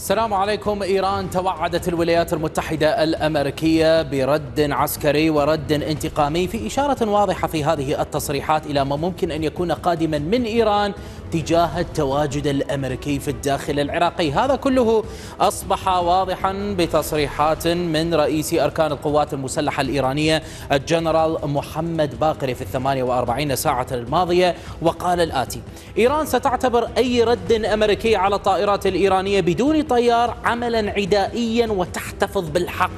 السلام عليكم. إيران توعدت الولايات المتحدة الأمريكية برد عسكري ورد انتقامي في إشارة واضحة في هذه التصريحات إلى ما ممكن أن يكون قادما من إيران تجاه التواجد الأمريكي في الداخل العراقي. هذا كله أصبح واضحا بتصريحات من رئيس أركان القوات المسلحة الإيرانية الجنرال محمد باقري في الثمانية وأربعين ساعة الماضية وقال الآتي إيران ستعتبر أي رد أمريكي على الطائرات الإيرانية بدون طيار عملا عدائيا وتحتفظ بالحق.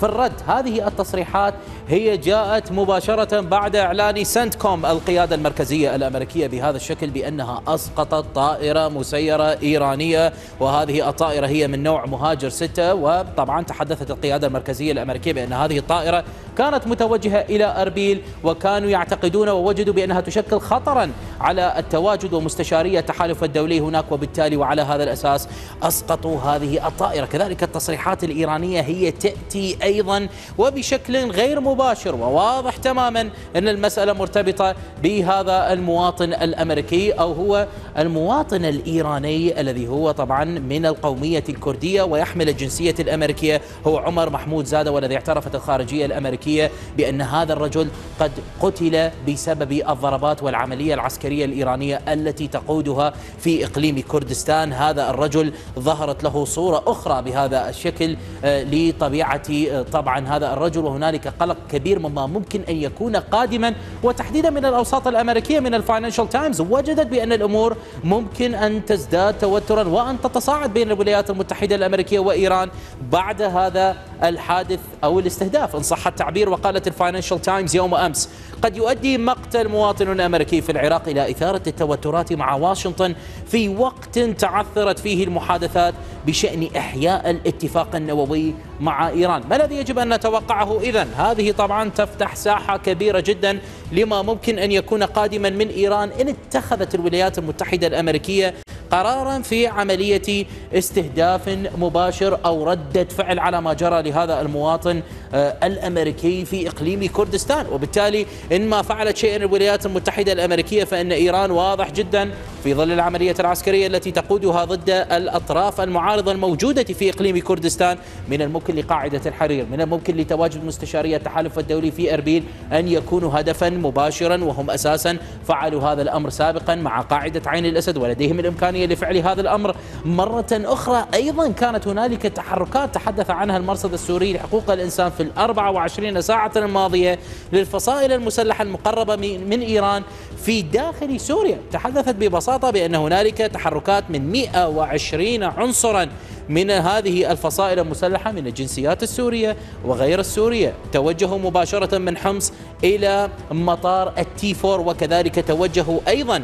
في الرد هذه التصريحات هي جاءت مباشرة بعد إعلان سنتكوم القيادة المركزية الأمريكية بهذا الشكل بأنها أسقطت طائرة مسيرة إيرانية وهذه الطائرة هي من نوع مهاجر ستة وطبعا تحدثت القيادة المركزية الأمريكية بأن هذه الطائرة كانت متوجهة إلى أربيل وكانوا يعتقدون ووجدوا بأنها تشكل خطرا على التواجد ومستشارية التحالف الدولي هناك وبالتالي وعلى هذا الأساس أسقطوا هذه الطائرة. كذلك التصريحات الإيرانية هي تأتي أيضا وبشكل غير مباشر وواضح تماما أن المسألة مرتبطة بهذا المواطن الأمريكي أو هو المواطن الإيراني الذي هو طبعا من القومية الكردية ويحمل الجنسية الأمريكية. هو عمر محمود زادة والذي اعترفت الخارجية الأمريكية بأن هذا الرجل قد قتل بسبب الضربات والعملية العسكرية الإيرانية التي تقودها في إقليم كردستان. هذا الرجل ظهرت له صورة أخرى بهذا الشكل لطبيعة طبعا هذا الرجل وهنالك قلق كبير مما ممكن أن يكون قادما. وتحديدا من الأوساط الأمريكية من الفاينانشال تايمز وجدت بأن الأمور ممكن أن تزداد توترا وأن تتصاعد بين الولايات المتحدة الأمريكية وإيران بعد هذا الحادث أو الاستهداف. إن صح التعبير وقالت الفاينانشال تايمز يوم أمس قد يؤدي مقتل مواطن أمريكي في العراق إلى إثارة التوترات مع واشنطن في وقت تعثرت فيه المحادثات بشأن إحياء الاتفاق النووي مع إيران. ما الذي يجب أن نتوقعه إذن؟ هذه طبعا تفتح ساحة كبيرة جدا لما ممكن أن يكون قادما من إيران إن اتخذت الولايات المتحدة الأمريكية قرارا في عملية استهداف مباشر أو ردة فعل على ما جرى لهذا المواطن آه، الأمريكي في إقليم كردستان. وبالتالي إن ما فعلت شيئا الولايات المتحدة الأمريكية فإن إيران واضح جدا في ظل العملية العسكرية التي تقودها ضد الأطراف المعارضة الموجودة في إقليم كردستان من الممكن لقاعدة الحرير من الممكن لتواجد مستشارية التحالف الدولي في أربيل أن يكونوا هدفا مباشرا وهم أساسا فعلوا هذا الأمر سابقا مع قاعدة عين الأسد ولديهم الإمكانية لفعل هذا الأمر. مرة أخرى أيضا كانت هنالك تحركات تحدث عنها المرصد السوري لحقوق الإنسان في الأربع وعشرين ساعة الماضية للفصائل المسلحة المقربة من إيران. في داخل سوريا. تحدثت ببساطة بأن هنالك تحركات من 120 عنصرا من هذه الفصائل المسلحة من الجنسيات السورية وغير السورية. توجهوا مباشرة من حمص إلى مطار التي فور وكذلك توجهوا أيضا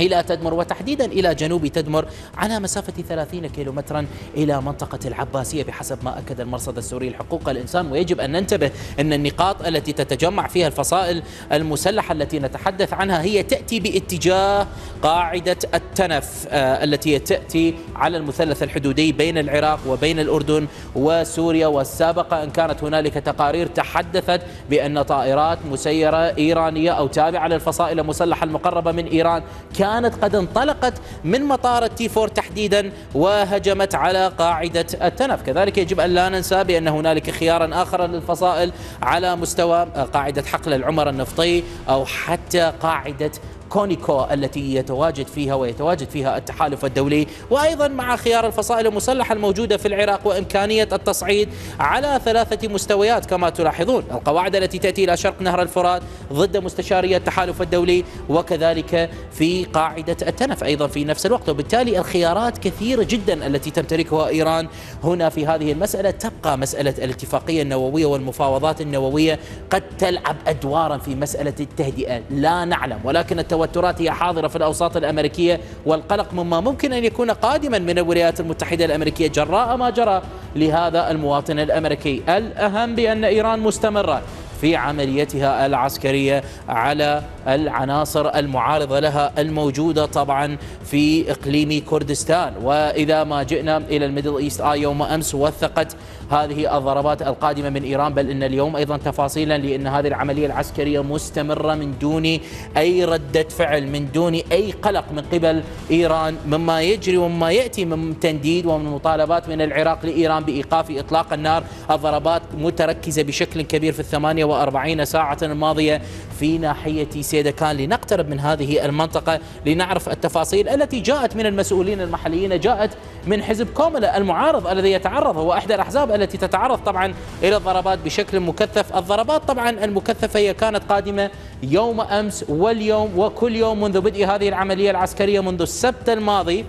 إلى تدمر وتحديدا إلى جنوب تدمر على مسافة 30 كيلومترا إلى منطقة العباسية بحسب ما أكد المرصد السوري لحقوق الإنسان. ويجب أن ننتبه أن النقاط التي تتجمع فيها الفصائل المسلحة التي نتحدث عنها هي تأتي باتجاه قاعدة التنف آه التي تأتي على المثلث الحدودي بين العراق وبين الأردن وسوريا. والسابقة أن كانت هنالك تقارير تحدثت بأن طائرات مسيرة إيرانية أو تابعة للفصائل المسلحة المقربة من إيران كانت قد انطلقت من مطار التي فور تحديدا وهجمت على قاعدة التنف. كذلك يجب أن لا ننسى بأن هنالك خيارا آخر للفصائل على مستوى قاعدة حقل العمر النفطي أو حتى قاعدة كونيكو التي يتواجد فيها ويتواجد فيها التحالف الدولي وأيضا مع خيار الفصائل المسلحة الموجودة في العراق وإمكانية التصعيد على ثلاثة مستويات كما تلاحظون القواعد التي تأتي إلى شرق نهر الفرات ضد مستشارية التحالف الدولي وكذلك في قاعدة التنف أيضا في نفس الوقت وبالتالي الخيارات كثيرة جدا التي تمتلكها إيران هنا في هذه المسألة. تبقى مسألة الاتفاقية النووية والمفاوضات النووية قد تلعب أدوارا في مسألة التهدئة لا نعلم ولكن التو التوترات هي حاضرة في الأوساط الأمريكية والقلق مما ممكن أن يكون قادما من الولايات المتحدة الأمريكية جراء ما جرى لهذا المواطن الأمريكي. الأهم بأن إيران مستمرة في عمليتها العسكرية على العناصر المعارضة لها الموجودة طبعا في إقليم كردستان. وإذا ما جئنا إلى الميدل إيست آي يوم أمس وثقت هذه الضربات القادمة من إيران بل إن اليوم أيضا تفاصيلا لأن هذه العملية العسكرية مستمرة من دون أي ردة فعل من دون أي قلق من قبل إيران. مما يجري ومما يأتي من تنديد ومن مطالبات من العراق لإيران بإيقاف إطلاق النار. الضربات متركزة بشكل كبير في الثمانية وأربعين ساعة الماضية في ناحية سيدكان لنقترب من هذه المنطقة لنعرف التفاصيل التي جاءت من المسؤولين المحليين جاءت من حزب كوملا المعارض الذي يتعرض هو أحد الأحزاب التي تتعرض طبعا إلى الضربات بشكل مكثف. الضربات طبعا المكثفة هي كانت قادمة يوم أمس واليوم وكل يوم منذ بدء هذه العملية العسكرية منذ السبت الماضي.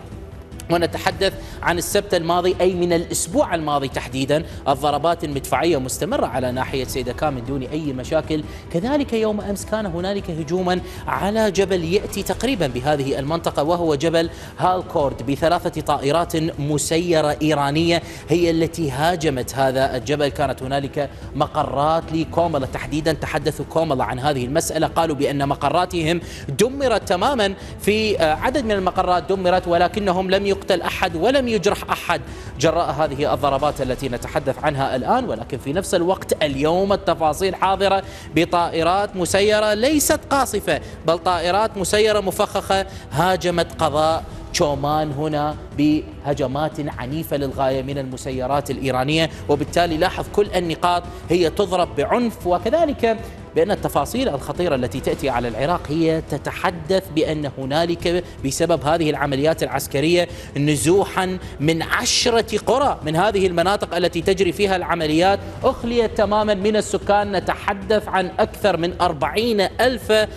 ونتحدث عن السبت الماضي أي من الأسبوع الماضي تحديدا. الضربات المدفعية مستمرة على ناحية سيدكان من دون أي مشاكل؟ كذلك يوم أمس كان هنالك هجوما على جبل يأتي تقريبا بهذه المنطقة وهو جبل هالكورد بثلاثة طائرات مسيرة إيرانية هي التي هاجمت هذا الجبل. كانت هنالك مقرات لكوملا تحديدا. تحدثوا كوملا عن هذه المسألة. قالوا بأن مقراتهم دمرت تماما في عدد من المقرات دمرت ولكنهم لم يقتل أحد ولم يجرح أحد. جراء هذه الضربات التي نتحدث عنها الآن ولكن في نفس الوقت اليوم التفاصيل حاضرة بطائرات مسيرة ليست قاصفة بل طائرات مسيرة مفخخة هاجمت قضاء شومان هنا بهجمات عنيفة للغاية من المسيرات الإيرانية. وبالتالي لاحظ كل النقاط هي تضرب بعنف وكذلك بأن التفاصيل الخطيرة التي تأتي على العراق هي تتحدث بأن هنالك بسبب هذه العمليات العسكرية نزوحا من عشرة قرى من هذه المناطق التي تجري فيها العمليات. أخليت تماما من السكان. نتحدث عن أكثر من أربعين ألف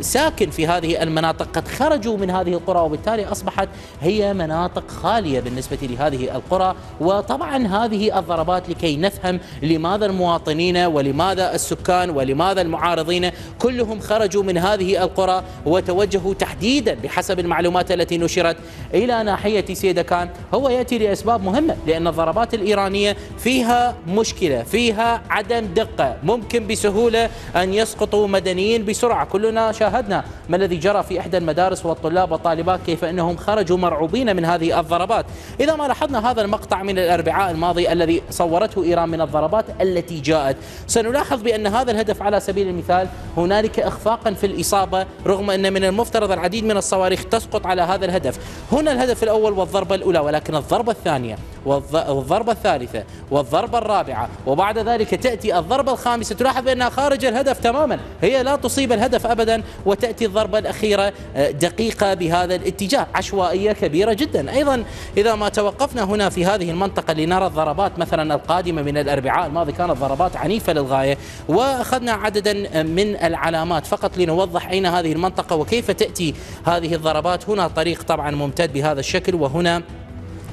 ساكن في هذه المناطق قد خرجوا من هذه القرى وبالتالي أصبحت هي مناطق خالية بالنسبة لهذه القرى. وطبعا هذه الضربات لكي نفهم لماذا المواطنين ولماذا السكان ولماذا ولماذا المعارضين كلهم خرجوا من هذه القرى وتوجهوا تحديدا بحسب المعلومات التي نشرت إلى ناحية سيدكان هو يأتي لأسباب مهمة لأن الضربات الإيرانية فيها مشكلة فيها عدم دقة ممكن بسهولة أن يسقطوا مدنيين بسرعة. كلنا شاهدنا ما الذي جرى في إحدى المدارس والطلاب والطالبات كيف أنهم خرجوا مرعوبين من هذه الضربات. إذا ما لاحظنا هذا المقطع من الأربعاء الماضي الذي صورته إيران من الضربات التي جاءت. سنلاحظ بأن هذا الهدف الهدف على سبيل المثال هنالك إخفاقا في الإصابة رغم أن من المفترض العديد من الصواريخ تسقط على هذا الهدف. هنا الهدف الأول والضربة الأولى ولكن الضربة الثانية والضربة الثالثة والضربة الرابعة وبعد ذلك تأتي الضربة الخامسة. تلاحظ بأنها خارج الهدف تماما. هي لا تصيب الهدف أبدا وتأتي الضربة الأخيرة آه، دقيقة بهذا الاتجاه عشوائية كبيرة جدا. أيضا إذا ما توقفنا هنا في هذه المنطقة لنرى الضربات مثلا القادمة من الأربعاء الماضي كانت ضربات عنيفة للغاية وأخذنا عددا من العلامات فقط لنوضح أين هذه المنطقة وكيف تأتي هذه الضربات. هنا طريق طبعا ممتد بهذا الشكل وهنا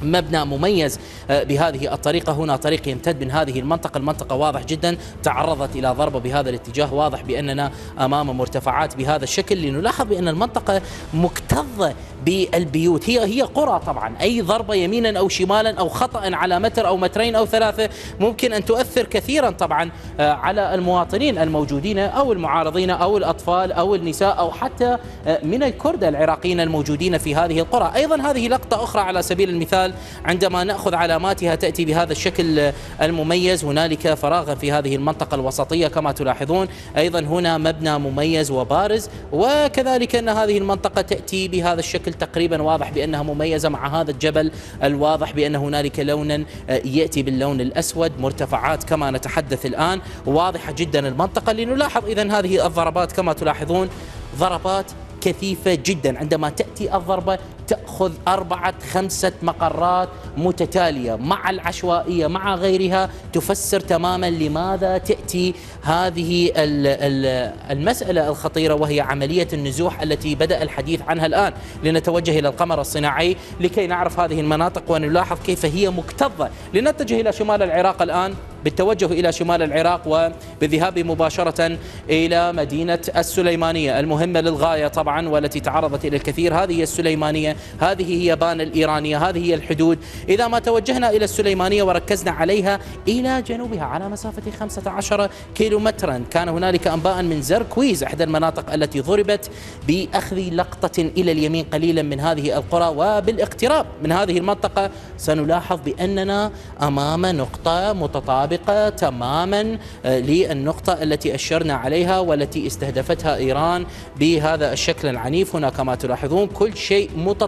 مبنى مميز آه، بهذه الطريقة. هنا طريق يمتد من هذه المنطقة. المنطقة واضح جدا تعرضت إلى ضربة بهذا الاتجاه. واضح بأننا أمام مرتفعات بهذا الشكل. لنلاحظ بأن المنطقة مكتظة بالبيوت. هي هي قرى طبعا. أي ضربة يمينا أو شمالا أو خطأ على متر أو مترين أو ثلاثة ممكن أن تؤثر كثيرا طبعا آه، على المواطنين الموجودين أو المعارضين أو الأطفال أو النساء أو حتى آه، من الكرد العراقيين الموجودين في هذه القرى. أيضا هذه لقطة أخرى على سبيل المثال عندما نأخذ علاماتها تأتي بهذا الشكل المميز هنالك فراغا في هذه المنطقة الوسطية كما تلاحظون. أيضا هنا مبنى مميز وبارز وكذلك أن هذه المنطقة تأتي بهذا الشكل تقريبا واضح بأنها مميزة مع هذا الجبل الواضح بأن هنالك لونا يأتي باللون الأسود مرتفعات كما نتحدث الآن. واضحة جدا المنطقة. لنلاحظ إذا هذه الضربات كما تلاحظون ضربات كثيفة جدا. عندما تأتي الضربة تأخذ أربعة خمسة مقرات متتالية مع العشوائية مع غيرها تفسر تماما لماذا تأتي هذه المسألة الخطيرة وهي عملية النزوح التي بدأ الحديث عنها الآن. لنتوجه إلى القمر الصناعي لكي نعرف هذه المناطق ونلاحظ كيف هي مكتظة. لنتجه إلى شمال العراق الآن. بالتوجه إلى شمال العراق وبالذهاب مباشرة إلى مدينة السليمانية المهمة للغاية طبعا والتي تعرضت إلى الكثير. هذه السليمانية هذه هي بان الإيرانية هذه هي الحدود. إذا ما توجهنا إلى السليمانية وركزنا عليها إلى جنوبها على مسافة 15 كيلومترا. كان هنالك أنباء من زركويز إحدى المناطق التي ضربت بأخذ لقطة إلى اليمين قليلا من هذه القرى. وبالاقتراب من هذه المنطقة سنلاحظ بأننا أمام نقطة متطابقة تماما آه، للنقطة التي أشرنا عليها والتي استهدفتها إيران بهذا الشكل العنيف. هنا كما تلاحظون كل شيء متطابق.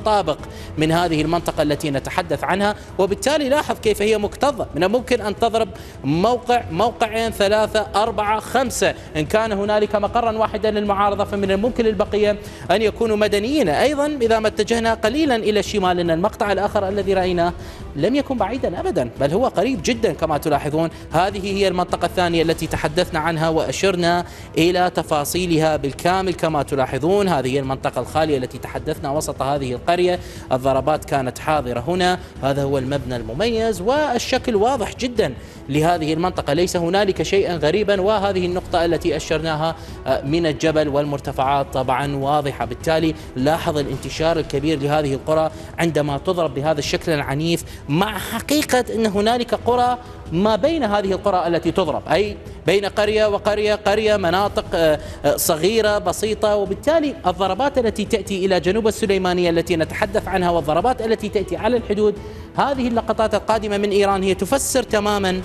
من هذه المنطقة التي نتحدث عنها وبالتالي لاحظ كيف هي مكتظة. من الممكن أن تضرب موقع موقعين ثلاثة أربعة خمسة إن كان هنالك مقرا واحدا للمعارضة فمن الممكن للبقية أن يكونوا مدنيين. أيضا إذا ما اتجهنا قليلا إلى الشمال أن المقطع الآخر الذي رأيناه لم يكن بعيدا أبدا بل هو قريب جدا كما تلاحظون. هذه هي المنطقة الثانية التي تحدثنا عنها وأشرنا إلى تفاصيلها بالكامل كما تلاحظون. هذه هي المنطقة الخالية التي تحدثنا وسط هذه القرية. الضربات كانت حاضرة هنا. هذا هو المبنى المميز والشكل واضح جدا لهذه المنطقة. ليس هنالك شيئا غريبا وهذه النقطة التي أشرناها آه، من الجبل والمرتفعات طبعا واضحة. بالتالي لاحظ الانتشار الكبير لهذه القرى عندما تضرب بهذا الشكل العنيف مع حقيقة أن هنالك قرى ما بين هذه القرى التي تضرب أي بين قرية وقرية قرية مناطق آه، آه، صغيرة بسيطة وبالتالي الضربات التي تأتي إلى جنوب السليمانية التي نتحدث عنها والضربات التي تأتي على الحدود هذه اللقطات القادمة من إيران هي تفسر تماما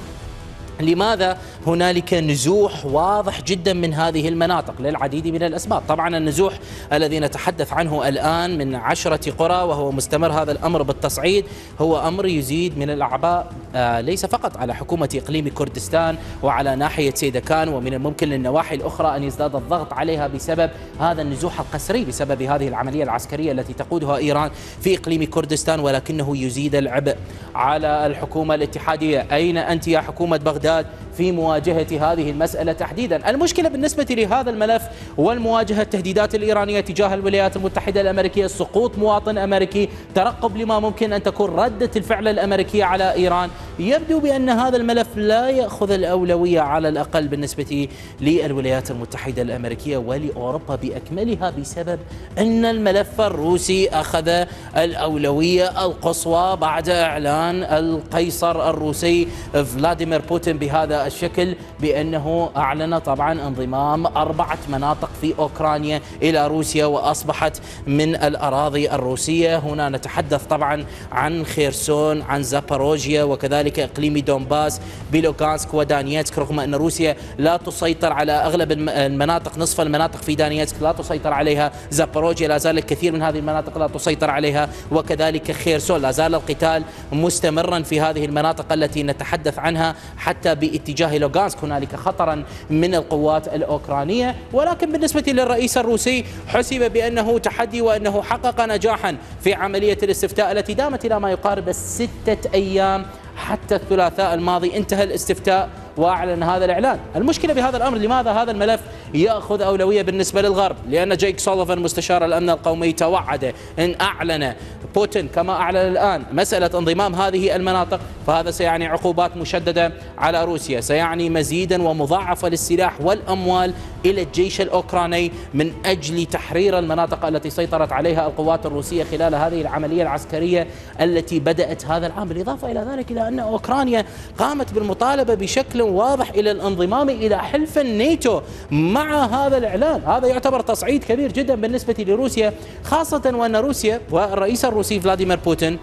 لماذا هنالك نزوح واضح جدا من هذه المناطق للعديد من الأسباب. طبعا النزوح الذي نتحدث عنه الآن من عشرة قرى وهو مستمر هذا الأمر بالتصعيد هو أمر يزيد من الأعباء آه، ليس فقط على حكومة إقليم كردستان وعلى ناحية سيدكان ومن الممكن للنواحي الأخرى أن يزداد الضغط عليها بسبب هذا النزوح القسري بسبب هذه العملية العسكرية التي تقودها إيران في إقليم كردستان ولكنه يزيد العبء. على الحكومة الاتحادية أين أنت يا حكومة بغداد؟ في مواجهة هذه المسألة تحديدا. المشكلة بالنسبة لهذا الملف والمواجهة التهديدات الإيرانية تجاه الولايات المتحدة الأمريكية سقوط مواطن أمريكي ترقب لما ممكن أن تكون ردة الفعل الأمريكية على إيران. يبدو بأن هذا الملف لا يأخذ الأولوية على الأقل بالنسبة للولايات المتحدة الأمريكية ولأوروبا بأكملها بسبب أن الملف الروسي أخذ الأولوية القصوى بعد إعلان القيصر الروسي فلاديمير بوتين بهذا الشكل بأنه أعلن طبعا انضمام أربعة مناطق في أوكرانيا إلى روسيا وأصبحت من الأراضي الروسية. هنا نتحدث طبعا عن خيرسون عن زاباروجيا وكذلك إقليم دونباس بلوغانسك ودانيتسك رغم أن روسيا لا تسيطر على أغلب المناطق نصف المناطق في دانيتسك لا تسيطر عليها زاباروجيا لا زال الكثير من هذه المناطق لا تسيطر عليها وكذلك خيرسون لا زال القتال مستمرا في هذه المناطق التي نتحدث عنها حتى باتجاه لوغانسك هنالك خطرا من القوات الأوكرانية. ولكن بالنسبة للرئيس الروسي حسب بأنه تحدي وأنه حقق نجاحا في عملية الاستفتاء التي دامت إلى ما يقارب الستة أيام حتى الثلاثاء الماضي انتهى الاستفتاء وأعلن هذا الإعلان، المشكلة بهذا الأمر لماذا هذا الملف يأخذ أولوية بالنسبة للغرب؟ لأن جيك سوليفان مستشار الأمن القومي توعد إن أعلن بوتين كما أعلن الآن مسألة انضمام هذه المناطق فهذا سيعني عقوبات مشددة على روسيا، سيعني مزيدا ومضاعفة للسلاح والأموال إلى الجيش الأوكراني من أجل تحرير المناطق التي سيطرت عليها القوات الروسية خلال هذه العملية العسكرية التي بدأت هذا العام، بالإضافة إلى ذلك إلى أن أوكرانيا قامت بالمطالبة بشكل واضح إلى الانضمام إلى حلف الناتو مع هذا الإعلان، هذا يعتبر تصعيد كبير جدا بالنسبة لروسيا خاصة وأن روسيا والرئيس الروسي فلاديمير بوتين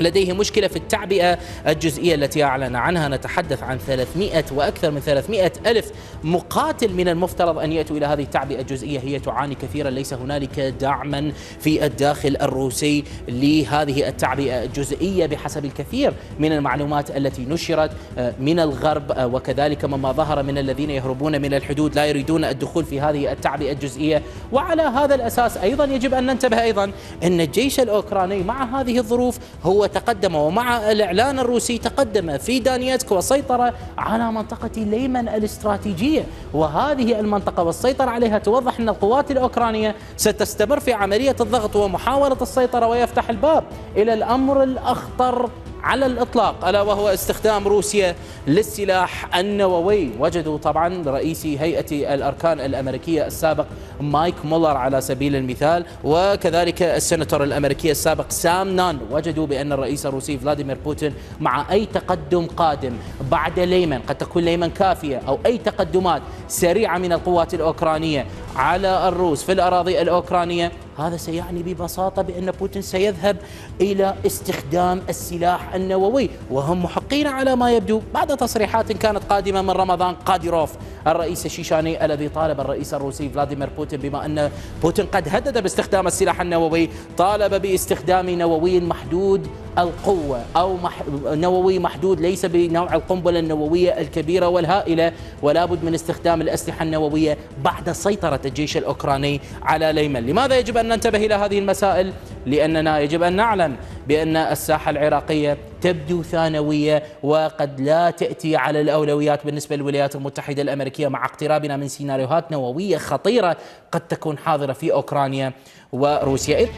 لديه مشكلة في التعبئة الجزئية التي أعلن عنها. نتحدث عن 300 وأكثر من 300 ألف مقاتل من المفترض أن يأتوا إلى هذه التعبئة الجزئية. هي تعاني كثيرا. ليس هنالك دعما في الداخل الروسي لهذه التعبئة الجزئية بحسب الكثير من المعلومات التي نشرت آه، من الغرب آه، وكذلك مما ظهر من الذين يهربون من الحدود لا يريدون الدخول في هذه التعبئة الجزئية. وعلى هذا الأساس أيضا يجب أن ننتبه أيضا أن الجيش الأوكراني مع هذه الظروف هو تقدم ومع الإعلان الروسي تقدم في دانيتسك والسيطرة على منطقة ليمن الاستراتيجية. وهذه المنطقة والسيطرة عليها توضح أن القوات الأوكرانية ستستمر في عملية الضغط ومحاولة السيطرة ويفتح الباب إلى الأمر الأخطر على الإطلاق ألا وهو استخدام روسيا للسلاح النووي. وجدوا طبعا رئيس هيئة الأركان الأمريكية السابق مايك مولر على سبيل المثال. وكذلك السناتور الأمريكي السابق سام نان. وجدوا بأن الرئيس الروسي فلاديمير بوتين مع أي تقدم قادم بعد ليمن قد تكون ليمن كافية أو أي تقدمات سريعة من القوات الأوكرانية. على الروس في الأراضي الأوكرانية. هذا سيعني ببساطة بأن بوتين سيذهب إلى استخدام السلاح النووي وهم محقين على ما يبدو بعد تصريحات كانت قادمة من رمضان قاديروف الرئيس الشيشاني الذي طالب الرئيس الروسي فلاديمير بوتين بما أن بوتين قد هدد باستخدام السلاح النووي طالب باستخدام نووي محدود القوة أو مح... نووي محدود ليس بنوع القنبلة النووية الكبيرة والهائلة ولا بد من استخدام الأسلحة النووية بعد سيطرة الجيش الأوكراني على ليمن لماذا يجب أن ننتبه إلى هذه المسائل؟ لأننا يجب أن نعلم بأن الساحة العراقية تبدو ثانوية وقد لا تأتي على الأولويات بالنسبة للولايات المتحدة الأمريكية مع اقترابنا من سيناريوهات نووية خطيرة قد تكون حاضرة في أوكرانيا وروسيا